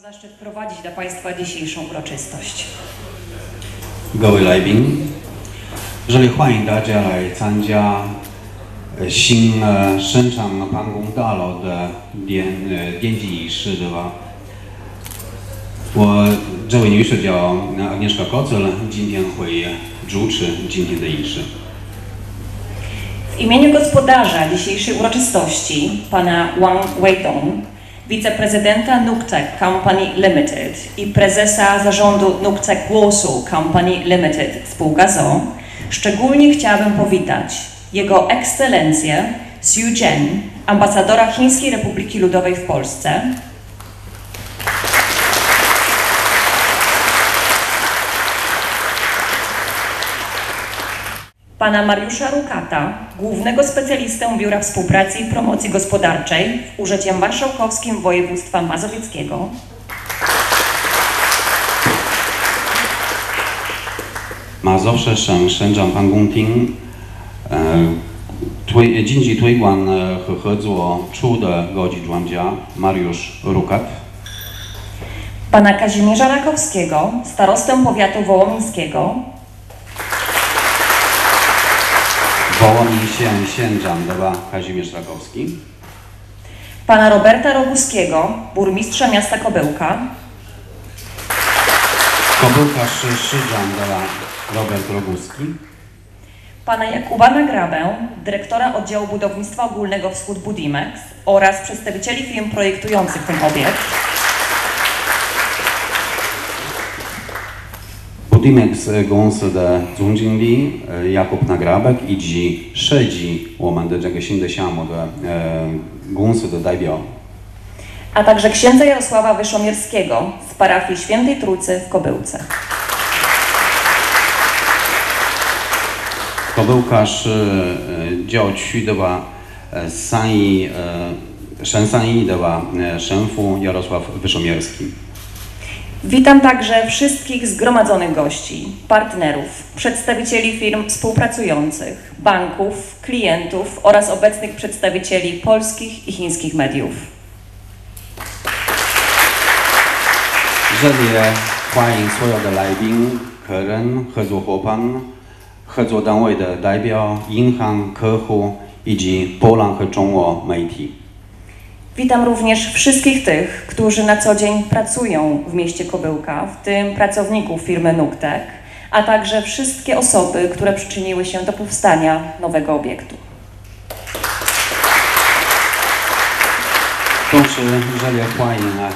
zaszczyt prowadzić dla Państwa dzisiejszą uroczystość. 各位来宾，这里欢迎大家来参加呃新呃生产办公大楼的奠呃奠基仪式，对吧？我这位女士叫呃 Agnieszka Kocel，今天会主持今天的仪式。 W imieniu gospodarza dzisiejszej uroczystości, pana Wang Weidong, wiceprezydenta Nuktek Company Limited i prezesa zarządu Nuktek Warsaw Company Limited spółka ZO, szczególnie chciałabym powitać Jego Ekscelencję Xu Zhen, ambasadora Chińskiej Republiki Ludowej w Polsce, pana Mariusza Rukata, głównego specjalistę Biura Współpracy i Promocji Gospodarczej w Urzędzie Marszałkowskim Województwa Mazowieckiego, 马佐什省省长办公厅，呃，推经济推广呃和合作处的高级专家 Mariusz Rukat。 pana Kazimierza Rakowskiego, starostę powiatu wołomińskiego, Wołomil Siędzan, Deba Kazimierz Rakowski. Pana Roberta Roguskiego, burmistrza miasta Kobyłka. Kobyłka Szydzan, Deba Robert Roguski. Pana Jakuba Nagrabę, dyrektora oddziału budownictwa ogólnego Wschód Budimex oraz przedstawicieli firm projektujących ten obiekt. Rudimex gąsy de dzundzingli, e, Jakub Nagrabek idzi szedzi łomande dżegesinde siamo de gąsy de dajbio. A także księdza Jarosława Wyszomierskiego z parafii Świętej Trójcy w Kobyłce. Kobyłkarz e, dzioć doba e, sani, szensaini doba szenfu Jarosław Wyszomierski. Witam także wszystkich zgromadzonych gości, partnerów, przedstawicieli firm współpracujących, banków, klientów oraz obecnych przedstawicieli polskich i chińskich mediów. 这里欢迎所有的来宾、客人、合作伙伴、合作单位的代表、银行、客户以及波兰和中国媒体。 Witam również wszystkich tych, którzy na co dzień pracują w mieście Kobyłka, w tym pracowników firmy Nuktek, a także wszystkie osoby, które przyczyniły się do powstania nowego obiektu. Proszę Żelia Kłajna,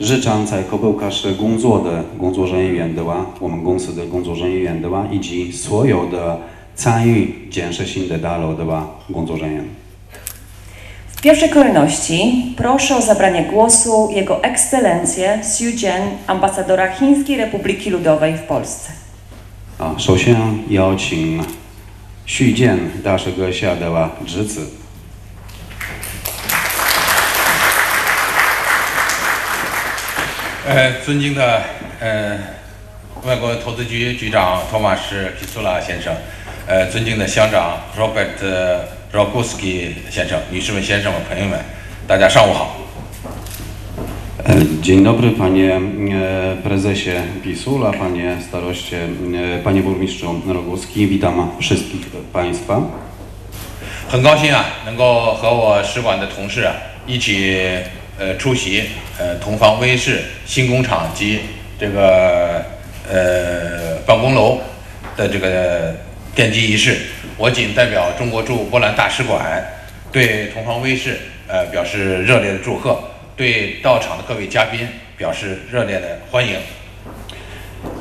życząca Kobyłkasz Gunzłodę, Gunzłożenie Więdła, Łomen Gunsydy Gunzłożenie Więdła, idzi słojo do całej dzięsze sinde dalo do Gunzłożenia. W pierwszej kolejności proszę o zabranie głosu Jego Ekscelencję Xu Jian, ambasadora Chińskiej Republiki Ludowej w Polsce. 啊，首先邀请续建大师阁下的吧侄子。 呃，尊敬的呃外国投资局局长托马斯皮苏拉先生，呃，尊敬的乡长 Robert Roguski 先生，女士们、先生们、朋友们，大家上午好。E, Dzień dobry panie e, prezesie Pisula, panie staroście, e, panie burmistrzu Roguski. Witam wszystkich państwa. 很高兴啊，能够和我使馆的同事啊一起呃出席呃同方威视新工厂及这个呃办公楼的这个奠基仪式。我仅代表中国驻波兰大使馆对同方威视呃表示热烈的祝贺，对到场的各位嘉宾表示热烈的欢迎。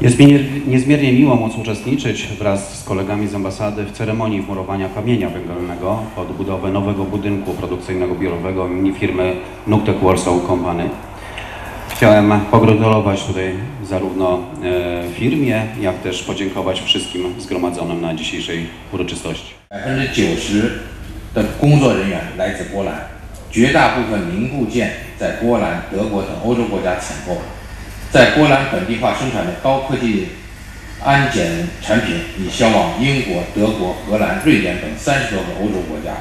Jest mi nie- niezmiernie miło móc uczestniczyć wraz z kolegami z ambasady w ceremonii wmurowania kamienia węgielnego pod budowę nowego budynku produkcyjnego biurowego mini firmy Nuktek Warsaw Company. Chciałem pogratulować tutaj zarówno e, firmie, jak też podziękować wszystkim zgromadzonym na dzisiejszej uroczystości. 百分之九十的工作人员来自波兰，绝大部分零部件在波兰、德国等欧洲国家采购。在波兰本地化生产的高科技安检产品已销往英国、德国、荷兰、瑞典等三十多个欧洲国家，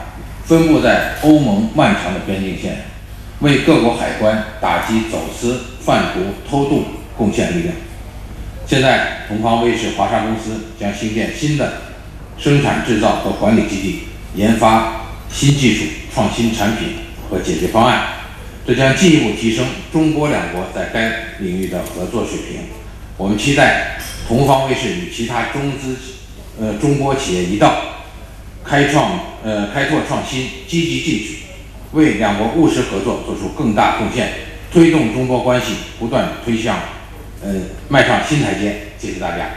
分布在欧盟漫长的边境线， 为各国海关打击走私、贩毒、偷渡贡献力量。现在，同方威视华沙公司将兴建新的生产制造和管理基地，研发新技术、创新产品和解决方案，这将进一步提升中国两国在该领域的合作水平。我们期待同方威视与其他中资呃中国企业一道，开创呃开拓创新，积极进取，为两国务实合作做出更大贡献，推动中国关系不断推向呃迈上新台阶。谢谢大家。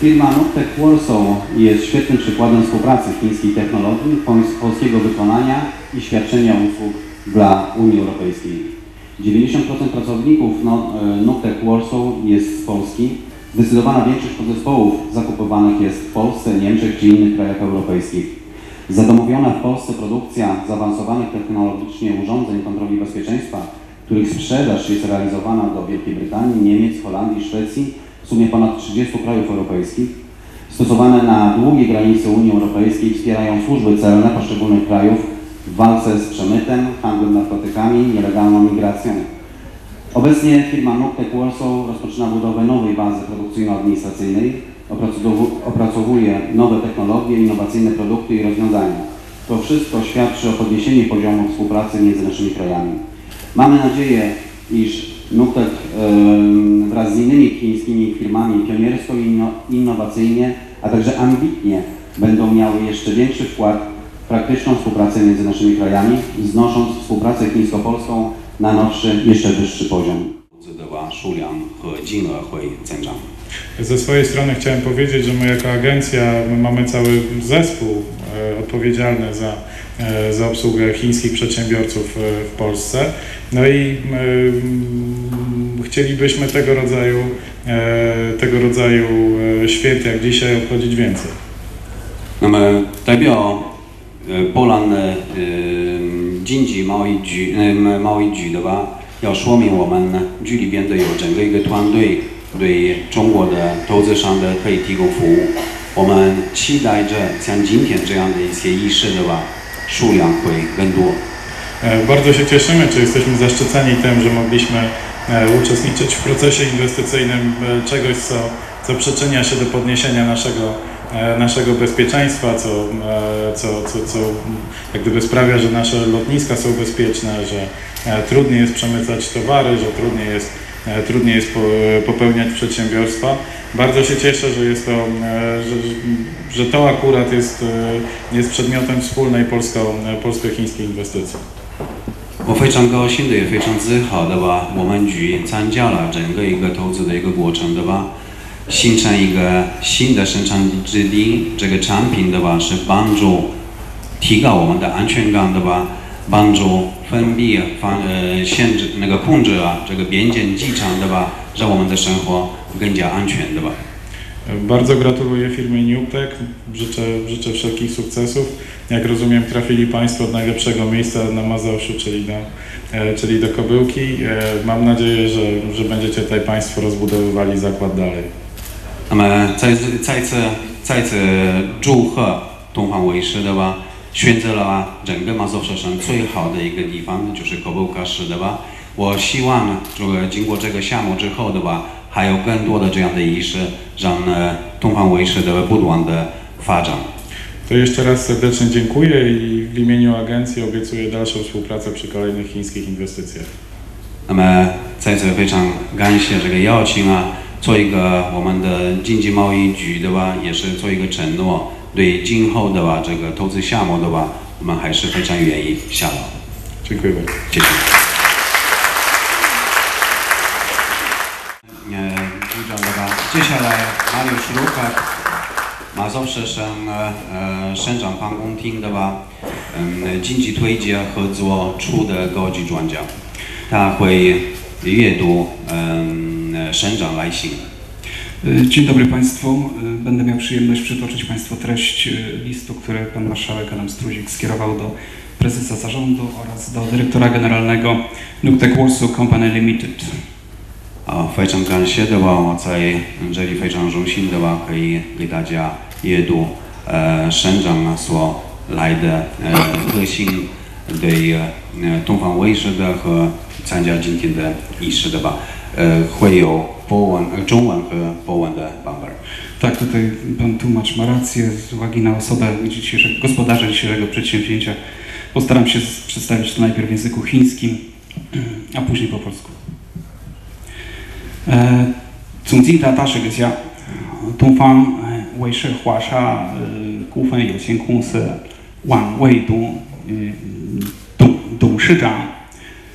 Firma Noctec Warsaw jest świetnym przykładem współpracy chińskiej technologii, pol- polskiego wykonania i świadczenia usług dla Unii Europejskiej. 90% pracowników no, e, Noctec Warsaw jest z Polski. Zdecydowana większość podzespołów zakupywanych jest w Polsce, Niemczech czy innych krajach europejskich. Zadomowiona w Polsce produkcja zaawansowanych technologicznie urządzeń kontroli bezpieczeństwa, których sprzedaż jest realizowana do Wielkiej Brytanii, Niemiec, Holandii, Szwecji, w sumie ponad 30 krajów europejskich, stosowane na długiej granicy Unii Europejskiej wspierają służby celne poszczególnych krajów w walce z przemytem, handlem narkotykami, nielegalną migracją. Obecnie firma Noctec Warsaw rozpoczyna budowę nowej bazy produkcyjno-administracyjnej, opracowuje nowe technologie, innowacyjne produkty i rozwiązania. To wszystko świadczy o podniesieniu poziomu współpracy między naszymi krajami. Mamy nadzieję, iż em, wraz z innymi chińskimi firmami pioniersko i inno, innowacyjnie, a także ambitnie będą miały jeszcze większy wkład w praktyczną współpracę między naszymi krajami, znosząc współpracę chińsko-polską na nowszy, jeszcze wyższy poziom. 的吧，数量和金额会增长。 Ze swojej strony chciałem powiedzieć, że my jako agencja my mamy cały zespół e, odpowiedzialny za, e, za obsługę chińskich przedsiębiorców e, w Polsce. No i e, chcielibyśmy tego rodzaju, e, tego rodzaju e, święt jak dzisiaj obchodzić więcej. 那么代表呃波兰的呃 经济贸易局呃贸易局的吧，要说明我们呢局里边的有整个一个团队对中国的投资商的可以提供服务。我们期待着像今天这样的一些仪式的吧，数量会更多。 E, Bardzo się cieszymy, czy jesteśmy zaszczyceni tym, że mogliśmy e, uczestniczyć w procesie inwestycyjnym e, czegoś, co, co przyczynia się do podniesienia naszego, e, naszego bezpieczeństwa, co, e, co, co, co jak gdyby sprawia, że nasze lotniska są bezpieczne, że e, trudniej jest przemycać towary, że trudniej jest, e, trudniej jest po, popełniać przedsiębiorstwa. Bardzo się cieszę, że jest to, e, że, że to akurat jest, e, jest przedmiotem wspólnej polsko, polsko-chińskiej inwestycji. 我非常高兴的，也非常自豪的吧，我们局参加了整个一个投资的一个过程的吧， 形成一个新的生产基地，这个产品的吧是帮助提高我们的安全感的吧，帮助封闭防呃限制那个控制啊这个边境机场的吧，让我们的生活更加安全的吧。 Bardzo gratuluję firmie Newtek, życzę, życzę wszelkich sukcesów. Jak rozumiem, trafili Państwo do najlepszego miejsca na Mazowszu, czyli do, e, czyli do Kobyłki. E, Mam nadzieję, że, że będziecie tutaj Państwo rozbudowywali zakład dalej. 那么再次再次再次祝贺东方卫视的吧，选择了整个马祖首省最好的一个地方，就是科布卡市的吧。我希望呢，这个经过这个项目之后的吧，还有更多的这样的仪式，让呢东方卫视的不断的发展。To jeszcze raz serdecznie dziękuję i w imieniu agencji obiecuję dalszą współpracę przy kolejnych chińskich inwestycjach. 那么在此非常感谢这个邀请啊，做一个我们的经济贸易局的吧，也是做一个承诺，对今后的吧这个投资项目的吧，我们还是非常愿意下劳。Dziękuję bardzo. 谢谢。呃，局长的吧，接下来马柳斯卢卡马首市省呃呃省长办公厅的吧，嗯，经济推介合作处的高级专家，他会阅读嗯 呃省长来信。 Dzień dobry Państwu. Będę miał przyjemność przytoczyć Państwu treść e, listu, który Pan Marszałek Adam Struzik skierował do prezesa zarządu oraz do dyrektora generalnego Nuktek Warsaw Company Limited. 啊，非常感谢的吧，我在这里非常荣幸的吧，可以给大家阅读呃省长啊所 来的呃热心对呃呃东方卫视的和参加今天的仪式的吧， 呃会有波文呃中文和波文的版本。 Tak, tutaj pan tłumacz ma rację z uwagi na osobę dzisiejszego, gospodarza dzisiejszego przedsięwzięcia. Postaram się z- przedstawić to najpierw w języku chińskim, a później po polsku. E, 总经的大使阁下，东方呃卫视华沙呃股份有限公司王卫东呃董董事长，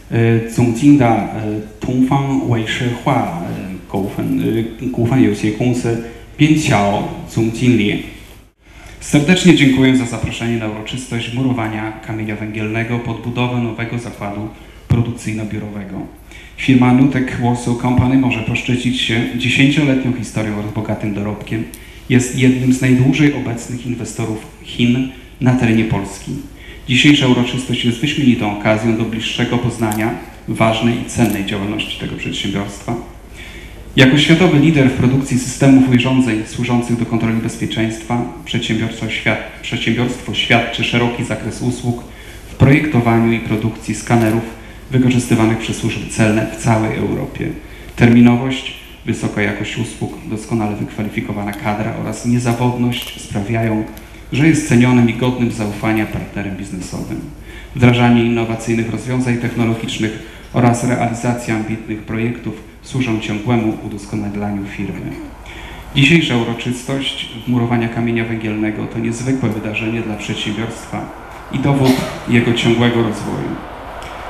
呃总经的呃东方卫视华呃股份呃股份有限公司边桥总经理。Serdecznie dziękuję za zaproszenie na uroczystość murowania kamienia węgielnego pod budowę nowego zakładu produkcyjno-biurowego. Firma Nutek Warsaw Company może poszczycić się dziesięcioletnią historią oraz bogatym dorobkiem. Jest jednym z najdłużej obecnych inwestorów Chin na terenie Polski. Dzisiejsza uroczystość jest wyśmienitą okazją do bliższego poznania ważnej i cennej działalności tego przedsiębiorstwa. Jako światowy lider w produkcji systemów i urządzeń służących do kontroli bezpieczeństwa, przedsiębiorstwo, świad przedsiębiorstwo świadczy szeroki zakres usług w projektowaniu i produkcji skanerów wykorzystywanych przez służby celne w całej Europie. Terminowość, wysoka jakość usług, doskonale wykwalifikowana kadra oraz niezawodność sprawiają, że jest cenionym i godnym zaufania partnerem biznesowym. Wdrażanie innowacyjnych rozwiązań technologicznych oraz realizacja ambitnych projektów służą ciągłemu udoskonalaniu firmy. Dzisiejsza uroczystość wmurowania kamienia węgielnego to niezwykłe wydarzenie dla przedsiębiorstwa i dowód jego ciągłego rozwoju.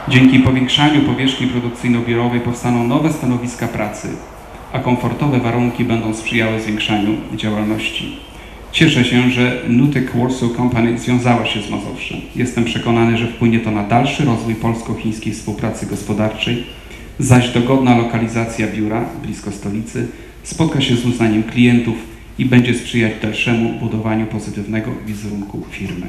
Dzięki powiększaniu powierzchni produkcyjno-biurowej powstaną nowe stanowiska pracy, a komfortowe warunki będą sprzyjały zwiększaniu działalności. Cieszę się, że Nutek Warsaw Company związała się z Mazowszem. Jestem przekonany, że wpłynie to na dalszy rozwój polsko-chińskiej współpracy gospodarczej, zaś dogodna lokalizacja biura blisko stolicy spotka się z uznaniem klientów i będzie sprzyjać dalszemu budowaniu pozytywnego wizerunku firmy.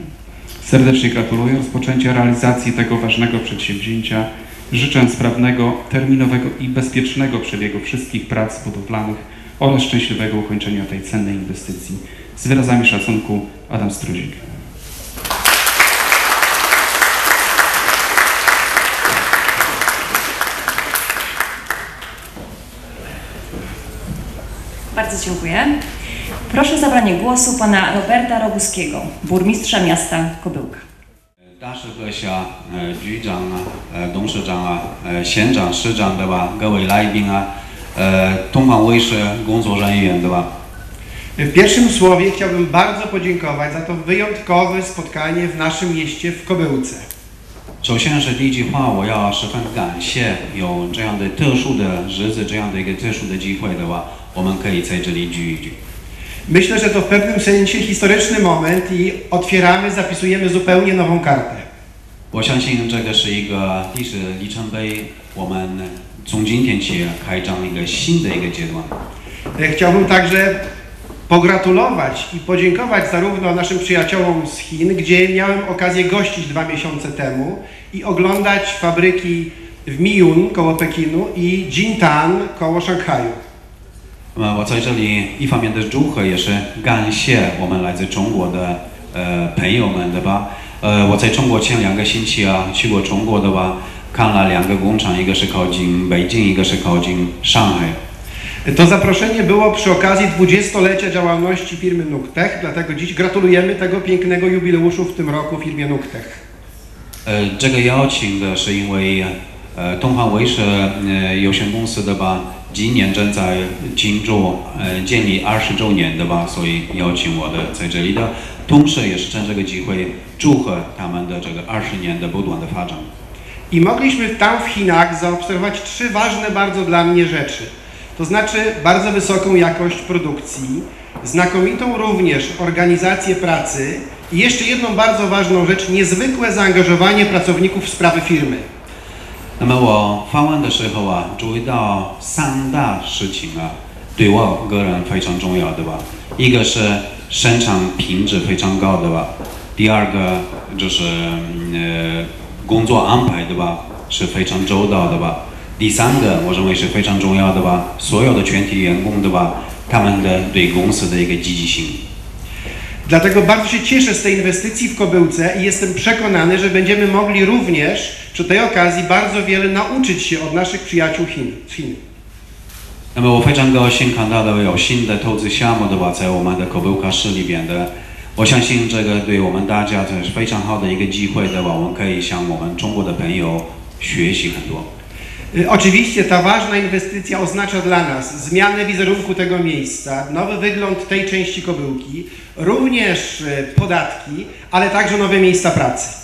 Serdecznie gratuluję rozpoczęcia realizacji tego ważnego przedsięwzięcia. Życzę sprawnego, terminowego i bezpiecznego przebiegu wszystkich prac budowlanych oraz szczęśliwego ukończenia tej cennej inwestycji. Z wyrazami szacunku Adam Struzik. Bardzo dziękuję. Proszę o zabranie głosu pana Roberta Roguskiego, burmistrza miasta Kobyłka. 大师阁下、呃局长啊、呃董事长啊、呃县长、市长对吧？各位来宾啊，呃东方卫视工作人员对吧？ W pierwszym słowie chciałbym bardzo podziękować za to wyjątkowe spotkanie w naszym mieście w Kobyłce. 首先是第一句话，我要十分感谢有这样的特殊的日子，这样的一个特殊的机会的话，我们可以在这里聚一聚。 Myślę, że to w pewnym sensie historyczny moment i otwieramy, zapisujemy zupełnie nową kartę. 我相信这个是一个历史里程碑，我们从今天起开张一个新的一个阶段。 E, Chciałbym także pogratulować i podziękować zarówno naszym przyjaciołom z Chin, gdzie miałem okazję gościć dwa miesiące temu i oglądać fabryki w Miyun koło Pekinu i Jintan koło Szanghaju. 那么我在这里一方面的祝贺，也是感谢我们来自中国的呃朋友们，对吧？呃，我在中国前两个星期啊去过中国的吧，看了两个工厂，一个是靠近北京，一个是靠近上海。 To zaproszenie było przy okazji 20-lecia działalności firmy Nuktech, dlatego dziś gratulujemy tego pięknego jubileuszu w tym roku firmie Nuktech. 呃，这个邀请的是因为呃东方卫视呃有限公司的吧，今年正在庆祝呃建立二十周年的吧，所以邀请我的在这里的，同时也是趁这个机会祝贺他们的这个二十年的不断的发展。 I mogliśmy tam w Chinach zaobserwować trzy ważne bardzo dla mnie rzeczy. To znaczy bardzo wysoką jakość produkcji, znakomitą również organizację pracy i jeszcze jedną bardzo ważną rzecz, niezwykłe zaangażowanie pracowników w sprawy firmy. 那么我访问的时候啊，注意到三大事情啊，对我个人非常重要的吧。一个是生产品质非常高的吧，第二个就是嗯呃工作安排的吧是非常周到的吧， 第三个我认为是非常重要的吧，所有的全体员工的吧，他们的对公司的一个积极性。 Dlatego bardzo się cieszę z tej inwestycji w Kobyłce i jestem przekonany, że będziemy mogli również przy tej okazji bardzo wiele nauczyć się od naszych przyjaciół Chin. z Chin. 那么我非常高兴看到的有新的投资项目的话，在我们的口布卡市里边的，我相信这个对我们大家这是非常好的一个机会的话，我们可以向我们中国的朋友学习很多。 Y, Oczywiście ta ważna inwestycja oznacza dla nas zmianę wizerunku tego miejsca, nowy wygląd tej części Kobyłki, również y, podatki, ale także nowe miejsca pracy.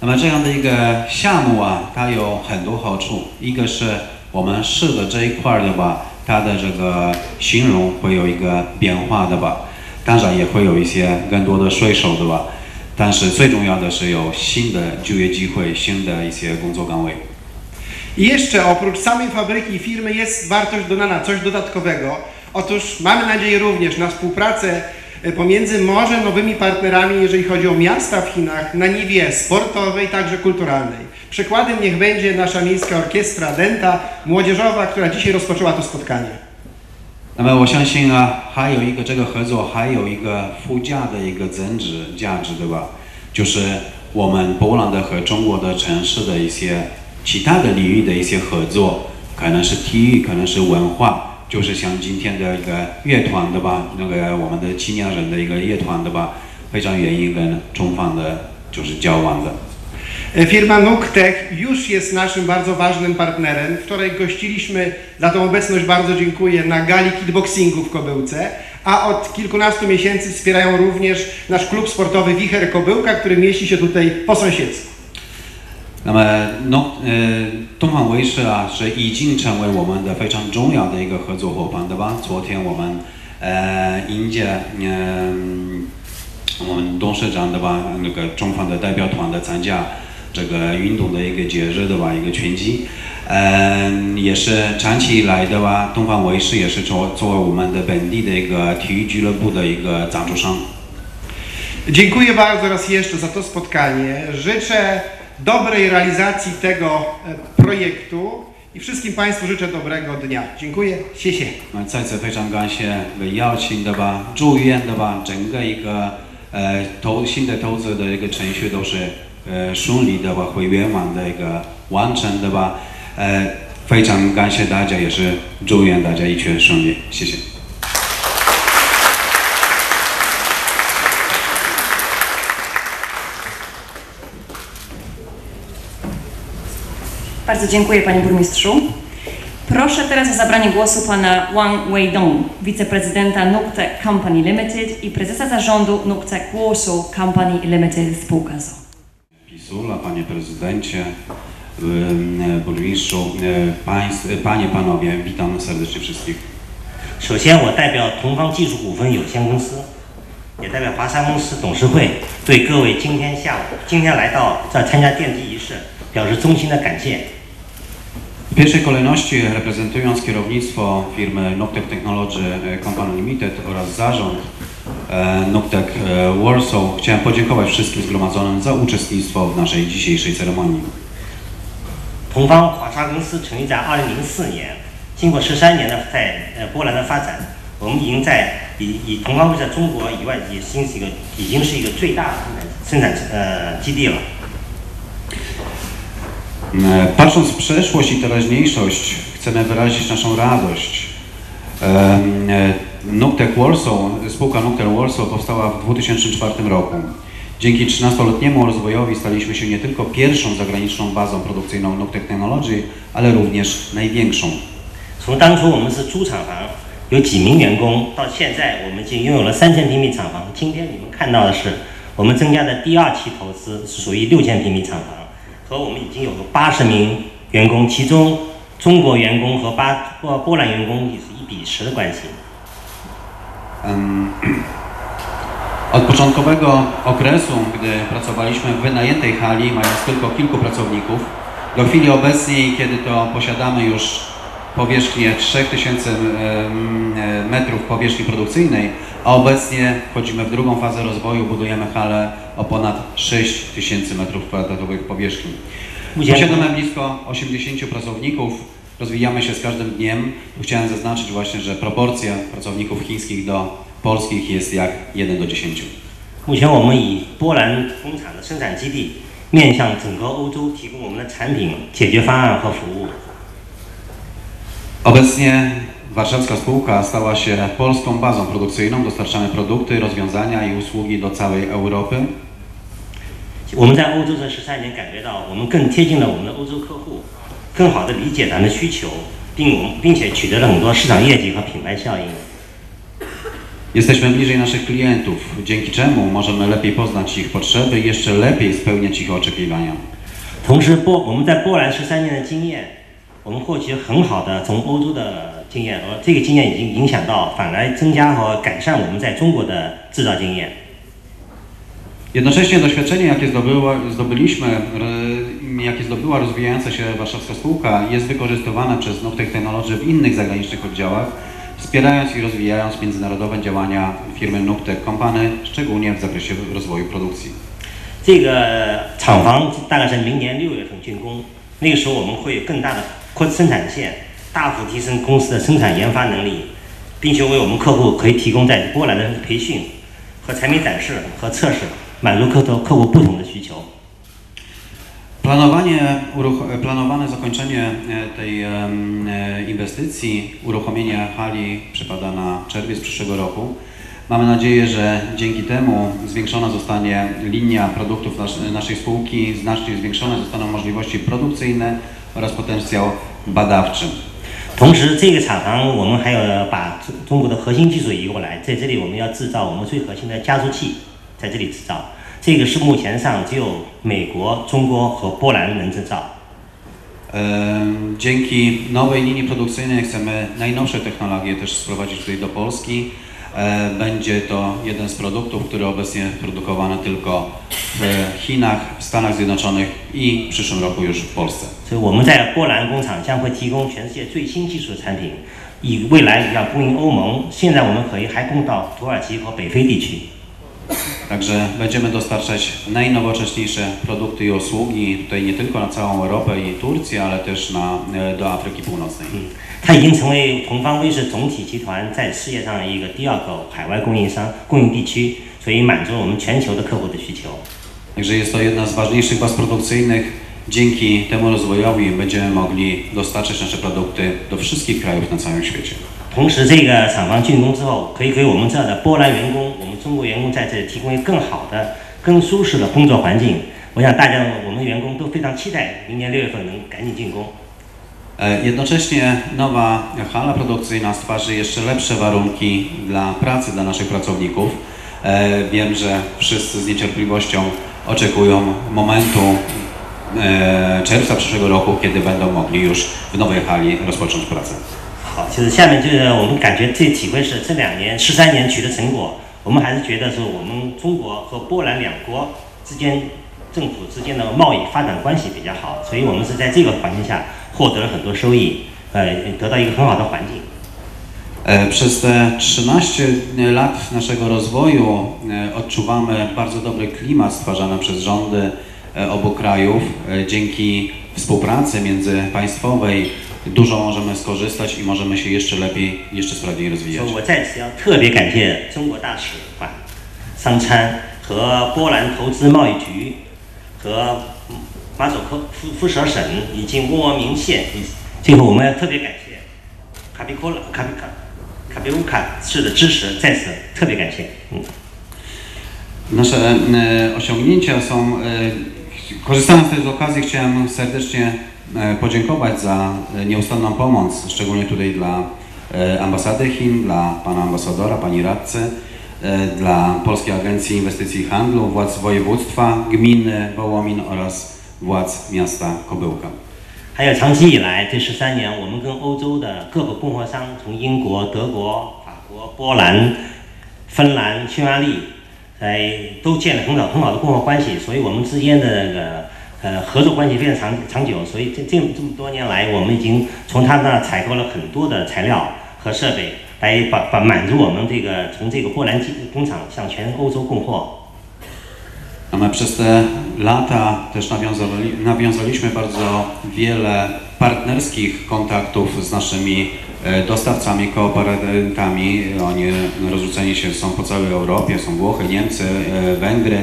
那么这样的一个项目啊，它有很多好处，一个是我们市的这一块儿的吧，它的这个形容会有一个变化的吧，当然也会有一些更多的税收的吧，但是最重要的是有新的就业机会，新的一些工作岗位。 I jeszcze oprócz samej fabryki i firmy jest wartość dodana, coś dodatkowego. Otóż mamy nadzieję również na współpracę y, pomiędzy może nowymi partnerami, jeżeli chodzi o miasta w Chinach, na niwie sportowej, także kulturalnej. Przykładem niech będzie nasza miejska orkiestra Denta młodzieżowa, która dzisiaj rozpoczęła to spotkanie. 那么我相信啊，还有一个这个合作，还有一个附加的一个增值价值，对吧？就是我们波兰的和中国的城市的一些 其他的领域的一些合作，可能是体育，可能是文化，就是像今天的一个乐团的吧，那个我们的青年人的一个乐团的吧，非常愿意跟中方的就是交往的。 E, Firma Nuktech już jest naszym bardzo ważnym partnerem. Wczoraj gościliśmy, za tą obecność bardzo dziękuję, na gali kickboxingu w Kobyłce, a od kilkunastu miesięcy wspierają również nasz klub sportowy Wicher Kobyłka, który mieści się tutaj po sąsiedztwu. 那么农呃东方卫视啊是已经成为我们的非常重要的一个合作伙伴，对吧？昨天我们呃迎接嗯、我们董事长对吧？那个中方的代表团的参加这个运动的一个节日对吧？一个拳击，嗯、也是长期以来的吧？东方卫视也是作作为我们的本地的一个体育俱乐部的一个赞助商。Dziękuję bardzo raz jeszcze za to spotkanie. Życzę dobrej realizacji tego e, projektu i wszystkim Państwu życzę dobrego dnia. Dziękuję. 谢谢。啊，再次非常感谢这个邀请的吧，祝愿的吧，整个一个呃投新的投资的一个程序都是呃顺利的吧，会圆满的一个完成的吧，呃，非常感谢大家，也是祝愿大家一切顺利，谢谢。 Bardzo dziękuję panie burmistrzu. Proszę teraz o zabranie głosu pana Wang Weidong, wiceprezydenta Nuktek Company Limited i prezesa zarządu Nuktek Warsaw Company Limited spółka ZO. Pisula, panie prezydencie, em, burmistrzu, e, państw, e, panie, panowie, witam serdecznie wszystkich. 首先，我代表同方技术股份有限公司，也代表华山公司董事会，对各位今天下午今天来到这儿参加奠基仪式，表示衷心的感谢。 W pierwszej kolejności reprezentując kierownictwo firmy Noctec Technology e, Company Limited oraz zarząd e, Noctec e, Warsaw chciałem podziękować wszystkim zgromadzonym za uczestnictwo w naszej dzisiejszej ceremonii. 同方华沙公司成立在2004年，经过十三年的在呃波兰的发展，我们已经在以以同方位在中国以外，已经是一个已经是一个最大的生产生产呃基地了。 E, Patrząc w przeszłość i teraźniejszość, chcemy wyrazić naszą radość. E, e, Noctec Warsaw, spółka Noctec Warsaw powstała w 2004 roku. Dzięki 13-letniemu rozwojowi staliśmy się nie tylko pierwszą zagraniczną bazą produkcyjną Noctec Technology, ale również największą. 从当初我们是租厂房，有几名员工，到现在我们已经拥有了三千平米厂房。今天你们看到的是我们增加的第二期投资，是属于六千平米厂房， 和我们已经有了八十名员工，其中中国员工和巴波波兰员工也是一比十的关系。 Em, Od początkowego okresu, gdy pracowaliśmy w wynajętej hali, mając tylko kilku pracowników, do chwili obecnej, kiedy to posiadamy już powierzchnię 3000 em, e, metrów powierzchni produkcyjnej, a obecnie wchodzimy w drugą fazę rozwoju, budujemy halę o ponad 6000 metrów kwadratowych powierzchni. Posiadamy blisko 80 pracowników, rozwijamy się z każdym dniem. Tu chciałem zaznaczyć właśnie, że proporcja pracowników chińskich do polskich jest jak 1 do 10. 目前我们以波兰工厂的生产基地，面向整个欧洲提供我们的产品、解决方案和服务。 Obecnie warszawska spółka stała się polską bazą produkcyjną. Dostarczamy produkty, rozwiązania i usługi do całej Europy. 我们在欧洲这十三年感觉到，我们更贴近了我们的欧洲客户，更好的理解咱们的需求，并我们并且取得了很多市场业绩和品牌效应。Jesteśmy bliżej naszych klientów, dzięki czemu możemy lepiej poznać ich potrzeby jeszcze lepiej spełniać ich oczekiwania. 同时，波我们在波兰十三年的经验，我们获取很好的从欧洲的经验，而这个经验已经影响到，反来增加和改善我们在中国的制造经验。Jednocześnie doświadczenie, jakie zdobyło, zdobyliśmy, r- jakie zdobyła rozwijająca się warszawska spółka, jest wykorzystywane przez Noctech Technology w innych zagranicznych oddziałach, wspierając i rozwijając międzynarodowe działania firmy Noctech Company, szczególnie w zakresie rozwoju produkcji. 这个厂房大概是明年六月份竣工，那个时候我们会有更大的扩生产线，大幅提升公司的生产研发能力，并且为我们客户可以提供在波兰的培训和产品展示和测试， 满足客户客户不同的需求。 Planowanie, uruch- planowane zakończenie e, tej em, e, inwestycji, uruchomienie hali przypada na czerwiec przyszłego roku. Mamy nadzieję, że dzięki temu zwiększona zostanie linia produktów nas- naszej spółki, znacznie zwiększone zostaną możliwości produkcyjne oraz potencjał badawczy. 同时，这个厂房我们还要把中中国的核心技术移过来，在这里我们要制造我们最核心的加速器， 在这里制造。这个是目前上只有美国、中国和波兰能制造。 Em, Dzięki nowej linii produkcyjnej chcemy najnowsze technologie też sprowadzić tutaj do Polski. E, Będzie to jeden z produktów, który obecnie produkowany tylko w Chinach, w Stanach Zjednoczonych i w przyszłym roku już w Polsce. 所以我们在波兰工厂将会提供全世界最新技术的产品，以未来要供应欧盟。现在我们可以还供到土耳其和北非地区。 Także będziemy dostarczać najnowocześniejsze produkty i usługi tutaj nie tylko na całą Europę i Turcję, ale też na, e, do Afryki Północnej. 它已经成为同方威视总体集团在世界上一个第二个海外供应商、供应地区，所以满足了我们全球的客户的需求。 Także jest to jedna z ważniejszych baz produkcyjnych. Dzięki temu rozwojowi będziemy mogli dostarczać nasze produkty do wszystkich krajów na całym świecie. 同时，这个厂房竣工之后，可以给我们这儿的波兰员工、我们 中国员工在这里提供一个更好的、更舒适的工作环境。我想大家，我们员工都非常期待明年六月份能赶紧竣工。 E, Jednocześnie nowa hala produkcyjna stworzy jeszcze lepsze warunki dla pracy dla naszych pracowników. E, Wiem, że wszyscy z niecierpliwością oczekują momentu e, czerwca przyszłego roku, kiedy będą mogli już w nowej hali rozpocząć pracę. 好，就是下面就是我们感觉这体会是这两年、十三年取得成果， 我们还是觉得是我们中国和波兰两国之间政府之间的贸易发展关系比较好，所以我们是在这个环境下获得了很多收益，呃，得到一个很好的环境。 E, Przez te 13 lat naszego rozwoju e, odczuwamy bardzo dobry klimat stwarzany przez rządy e, obu krajów. E, Dzięki współpracy międzypaństwowej dużo możemy skorzystać i możemy się jeszcze lepiej, jeszcze sprawniej rozwijać. 所以我在此要特别感谢中国大使馆、商参和波兰投资贸易局和马佐科副副省省以及莫明县。最后，我们要特别感谢卡比科拉卡比卡卡比乌卡市的支持，在此特别感谢。嗯。 Nasze e, osiągnięcia są. e, Korzystając z tej okazji, chciałem serdecznie e, podziękować za e, nieustanną pomoc, szczególnie tutaj dla e, ambasady Chin, dla pana ambasadora, pani radcy, e, dla Polskiej Agencji Inwestycji i Handlu, władz województwa, gminy Wołomin oraz władz miasta Kobyłka. 还有长期以来这十三年，我们跟欧洲的各个供货商，从英国、德国、法国、波兰、芬兰、匈牙利，哎，都建了很好很好的供货关系，所以我们之间的那个 呃合作关系非常长长久。所以这这这么多年来，我们已经从他那儿采购了很多的材料和设备，来把把满足我们这个从这个波兰机工厂向全欧洲供货。 A my przez te lata też nawiązali, nawiązaliśmy bardzo wiele partnerskich kontaktów z naszymi e, dostawcami, kooperantami. Oni rozrzuceni się są po całej Europie, są Włochy, Niemcy, e, Węgry.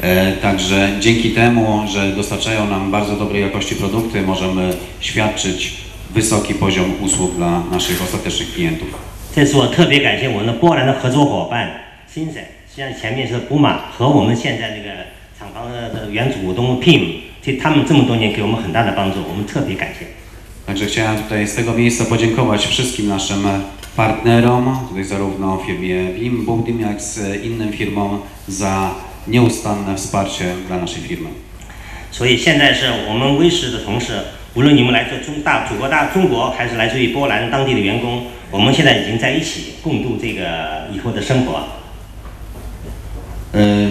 E, Także dzięki temu, że dostarczają nam bardzo dobrej jakości produkty, możemy świadczyć wysoki poziom usług dla naszych ostatecznych klientów. 这次我特别感谢我们的波兰的合作伙伴 Sinsen，实际上前面是古马和我们现在那个厂房的的原股东 PIM，这他们这么多年给我们很大的帮助，我们特别感谢。 Także chciałem tutaj z tego miejsca podziękować wszystkim naszym partnerom, tutaj zarówno firmie WIM, Budim, jak z innym firmom za nieustanne wsparcie dla naszej firmy. 所以现在是我们威视的同事，无论你们来自中大祖国大中国，还是来自于波兰当地的员工，我们现在已经在一起共度这个以后的生活。 E,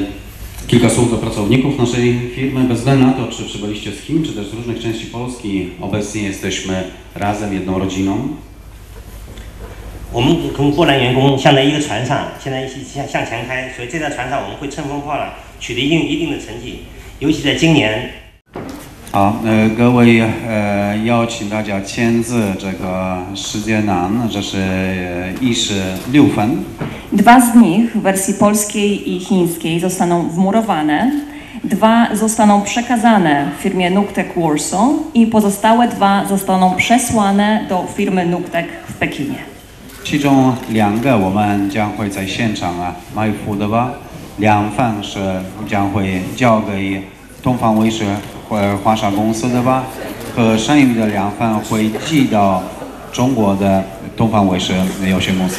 Kilka słów do pracowników naszej firmy. Bez względu na to, czy przybyliście z Chin, czy też z różnych części Polski, obecnie jesteśmy razem, jedną rodziną. 我们跟波兰员工像在一个船上，现在一起向向前开，所以这条船上我们会乘风破浪，取得一定一定的成绩。尤其在今年，好，呃，各位，呃，邀请大家签字这个时间栏，这是呃一十六分。 Dwa z nich w wersji polskiej i chińskiej zostaną wmurowane, dwa zostaną przekazane firmie Nuktek Warsaw i pozostałe dwa zostaną przesłane do firmy Nuktek w Pekinie. 其中两个我们将会在现场啊埋伏的吧，两份是将会交给东方卫视或华沙公司的吧，和剩余的两份会寄到中国的东方卫视有限公司。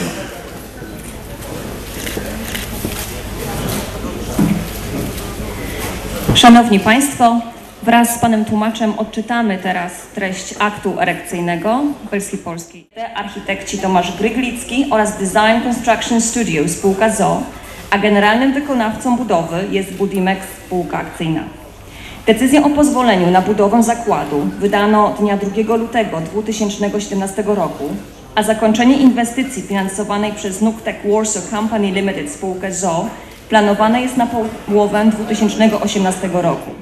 Szanowni Państwo, wraz z Panem Tłumaczem odczytamy teraz treść aktu erekcyjnego w wersji polskiej. Architekci Tomasz Gryglicki oraz Design Construction Studio spółka ZO, a generalnym wykonawcą budowy jest Budimex spółka akcyjna. Decyzję o pozwoleniu na budowę zakładu wydano dnia 2 lutego 2017 roku, a zakończenie inwestycji finansowanej przez Nuktek Warsaw Company Limited spółkę ZO planowane jest na połowę 2018 roku.